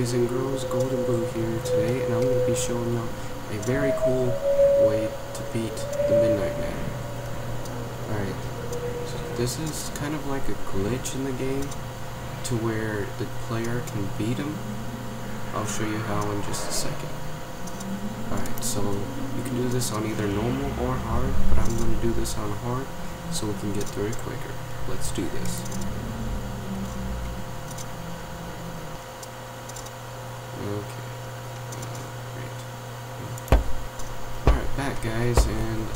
boys and girls, Golden Boo here today, and I'm going to be showing you a very cool way to beat the Midnight Man. Alright, so this is kind of like a glitch in the game, to where the player can beat him. I'll show you how in just a second. Alright, so you can do this on either normal or hard, but I'm going to do this on hard, so we can get through it quicker. Let's do this. Okay. Uh, great. Alright, back guys, and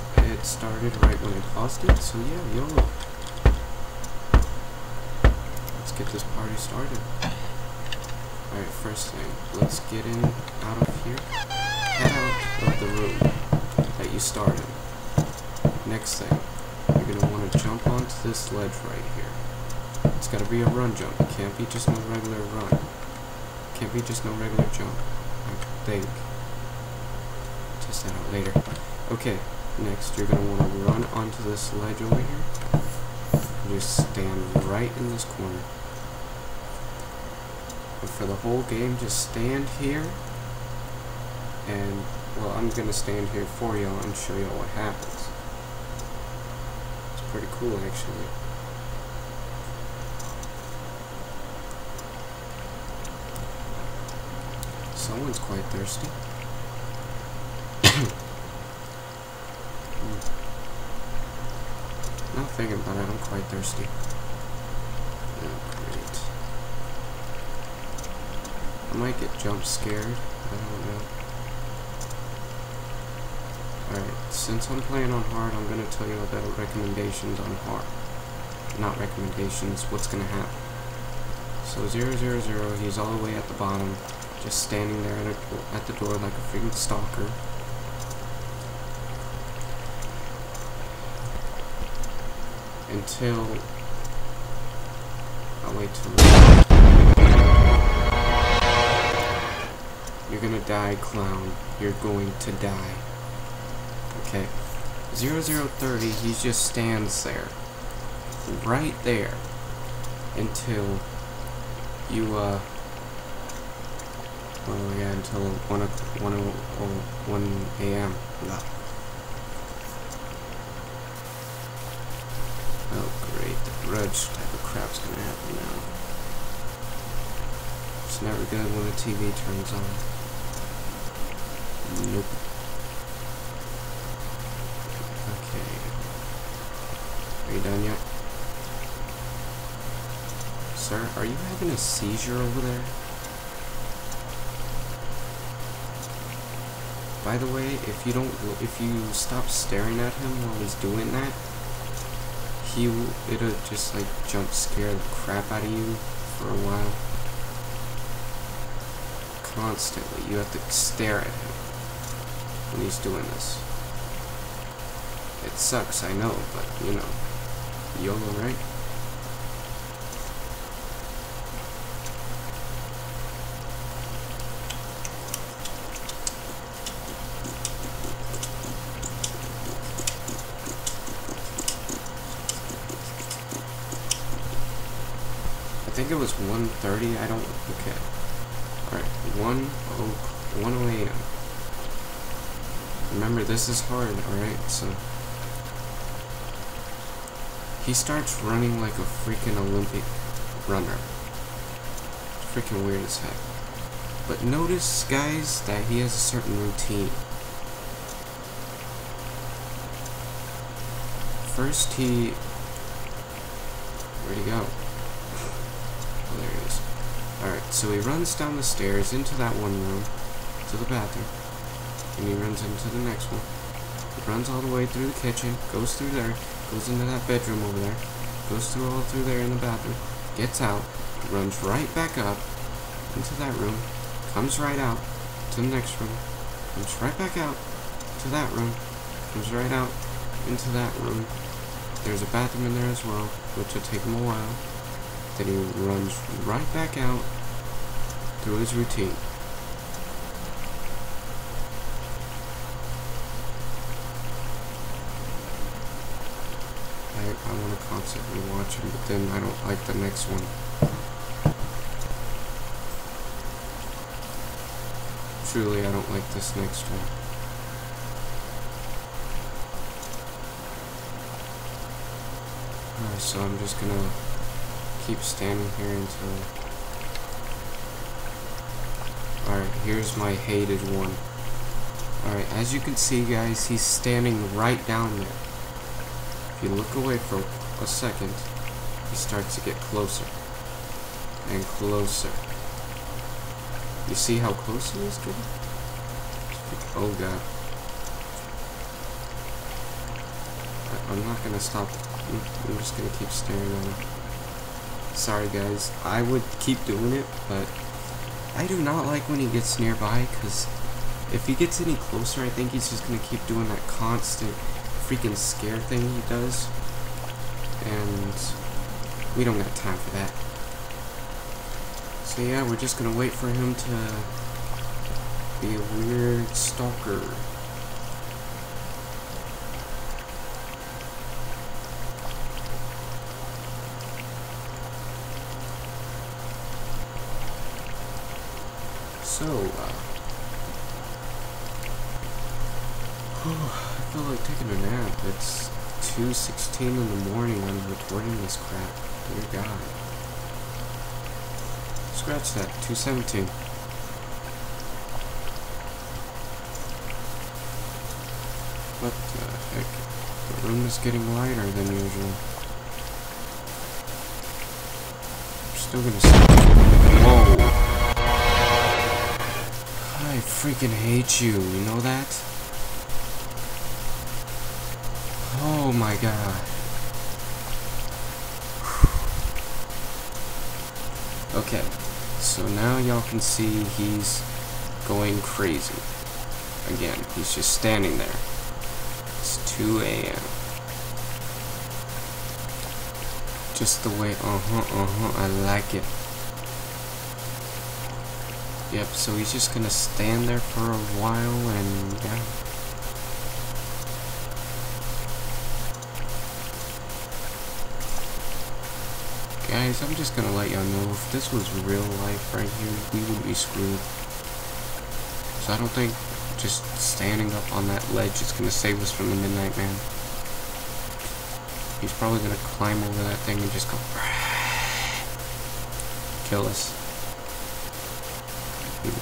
it started right when I paused it, so yeah, YOLO. Let's get this party started. Alright, first thing, let's get in out of here. Head out of the room that you started. Next thing, you're going to want to jump onto this ledge right here. It's got to be a run jump. It can't be just no regular run. Can't be just no regular jump. I think. Test that out later. Okay, next you're going to want to run onto this ledge over here. Just stand right in this corner. For the whole game, just stand here. And, well, I'm going to stand here for y'all and show y'all what happens. It's pretty cool, actually. Someone's quite thirsty. Hmm. Not thinking about it, I'm quite thirsty. Oh, great. I might get jump scared. I don't know. Alright, since I'm playing on hard, I'm going to tell you about recommendations on hard. Not recommendations, what's going to happen. So 000, he's all the way at the bottom just standing there at, a, at the door like a freaking stalker. Until... I'll wait till... You're gonna die, clown. You're going to die. Okay. 0030, he just stands there. Right there. Until you, uh... Oh yeah, until 1, 1, 1 a.m. No. Oh the type of crap's gonna happen now. It's never good when the TV turns on. Nope. Okay. Are you done yet? Sir, are you having a seizure over there? By the way, if you don't, if you stop staring at him while he's doing that, he it'll just like jump scare the crap out of you for a while. Constantly, you have to stare at him when he's doing this. It sucks, I know, but you know, YOLO, right? It was 1.30, I don't, okay. Alright, 1 1 a.m. Remember, this is hard, alright, so... He starts running like a freaking Olympic runner. Freaking weird as heck. But notice, guys, that he has a certain routine. First, he... Where'd he go? Oh, there he is. Alright, so he runs down the stairs into that one room, to the bathroom, and he runs into the next one. He runs all the way through the kitchen, goes through there, goes into that bedroom over there, goes through all through there in the bathroom, gets out, runs right back up into that room, comes right out to the next room, comes right back out to that room, comes right out into that room. There's a bathroom in there as well, which will take him a while. Then he runs right back out through his routine. I, I want to constantly watch him, but then I don't like the next one. truly, I don't like this next one. So I'm just gonna keep standing here until... Alright, here's my hated one. Alright, as you can see, guys, he's standing right down there. If you look away for a second, he starts to get closer. And closer. You see how close he is getting? Oh god. I'm not gonna stop. I'm just gonna keep staring at him. Sorry guys, I would keep doing it, but I do not like when he gets nearby, because if he gets any closer, I think he's just gonna keep doing that constant freaking scare thing he does. And we don't got time for that. So yeah, we're just gonna wait for him to be a weird stalker. So, uh, I feel like taking a nap. It's 2.16 in the morning I'm recording this crap. Dear God. Scratch that. 2.17. What the heck? The room is getting lighter than usual. I'm still gonna sleep. Whoa! I freaking hate you, you know that? Oh my god. Okay, so now y'all can see he's going crazy. Again, he's just standing there. It's 2 a.m. Just the way, uh-huh, uh-huh, I like it. Yep, so he's just gonna stand there for a while and yeah. Guys, I'm just gonna let y'all know if this was real life right here, we would be screwed. So I don't think just standing up on that ledge is gonna save us from the Midnight Man. He's probably gonna climb over that thing and just go kill us.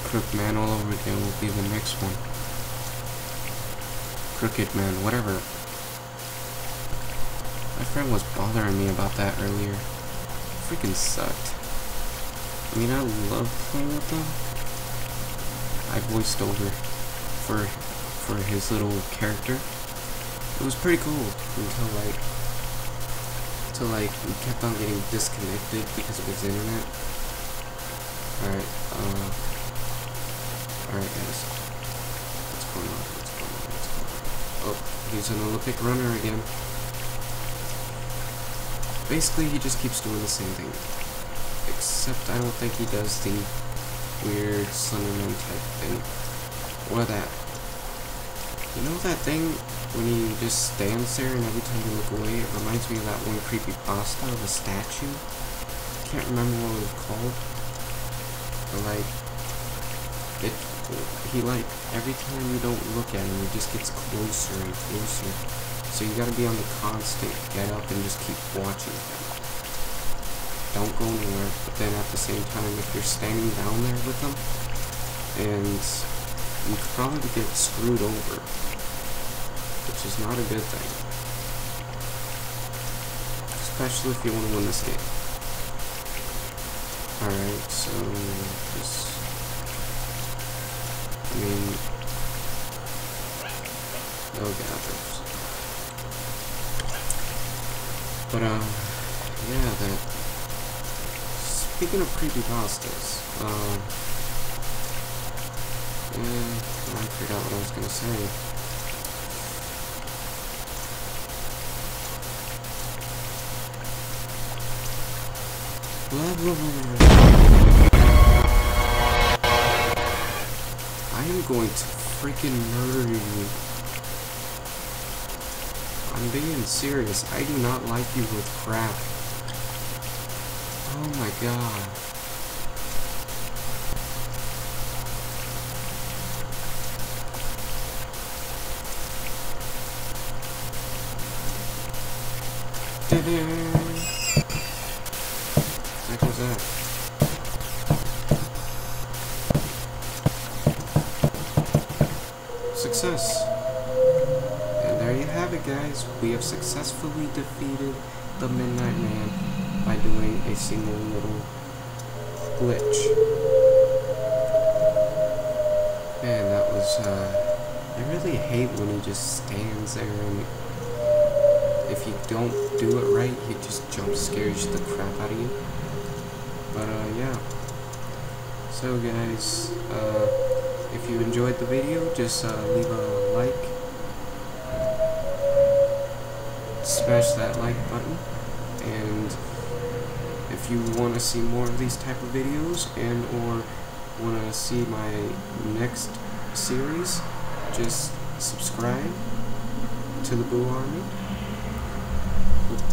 Crook Man all over again will be the next one. Crooked Man, whatever. My friend was bothering me about that earlier. Freaking sucked. I mean, I love playing with them. I voiced over for for his little character. It was pretty cool until like until like we kept on getting disconnected because of his internet. Alright, uh Alright guys. What's going on? What's going on? What's going on? Oh, he's an Olympic runner again. Basically, he just keeps doing the same thing. Except I don't think he does the weird Slenderman type thing. Or that. You know that thing when he just stands there and every time you look away, it reminds me of that one creepy pasta of a statue? Can't remember what it was called. But like, it he like every time you don't look at him, he just gets closer and closer. So you gotta be on the constant get up and just keep watching him. Don't go anywhere, but then at the same time, if you're standing down there with them, and you could probably get screwed over, which is not a good thing. Especially if you want to win this game. Alright, so just I mean, oh god, But, uh, yeah, that, speaking of creepypastas, um, yeah, I forgot what I was gonna say. Blah, blah, blah, blah. I am going to freaking murder you. I'm being serious. I do not like you with crap. Oh my god. What was that? success. Guys. We have successfully defeated the Midnight Man by doing a single little glitch. Man, that was, uh, I really hate when he just stands there and if you don't do it right, he just jump scares the crap out of you. But, uh, yeah. So, guys, uh, if you enjoyed the video, just, uh, leave a like. Smash that like button. And if you want to see more of these type of videos and or want to see my next series, just subscribe to the Boo Army.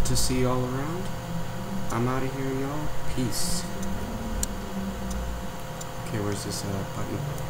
To see all around. I'm out of here, y'all. Peace. Okay, where's this uh, button?